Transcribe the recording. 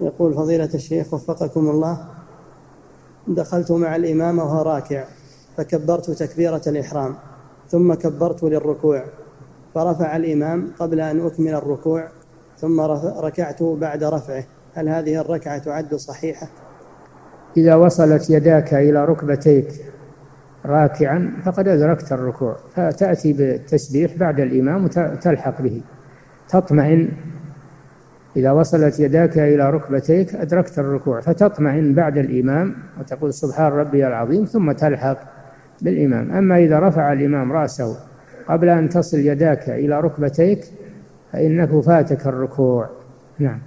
يقول فضيلة الشيخ وفقكم الله دخلت مع الإمام وهو راكع فكبرت تكبيرة الإحرام ثم كبرت للركوع فرفع الإمام قبل أن أكمل الركوع ثم ركعت بعد رفعه هل هذه الركعة تعد صحيحة؟ إذا وصلت يداك إلى ركبتيك راكعا فقد أدركت الركوع فتأتي بالتسبيح بعد الإمام وتلحق به تطمئن إذا وصلت يداك إلى ركبتيك أدركت الركوع فتطمئن بعد الإمام وتقول سبحان ربي العظيم ثم تلحق بالإمام. أما إذا رفع الإمام رأسه قبل أن تصل يداك إلى ركبتيك فإنه فاتك الركوع. نعم.